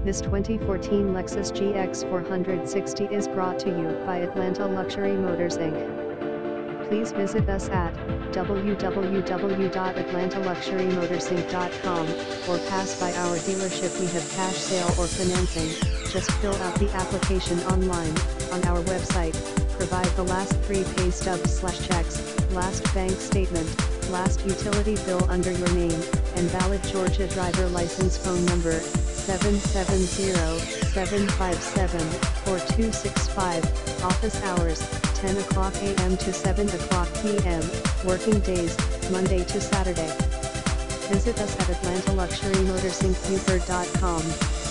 This 2014 Lexus GX 460 is brought to you by Atlanta Luxury Motors Inc. Please visit us at www.atlantaluxurymotorsinc.com or pass by our dealership. We have cash sale or financing. Just fill out the application online on our website. Provide the last three pay stubs slash checks, last bank statement, last utility bill under your name, and valid Georgia driver license phone number 770-757-4265. Office hours 10 o'clock a.m. to 7 o'clock p.m. Working days Monday to Saturday. Visit us at AtlantaLuxuryMotorsIncBuford.com.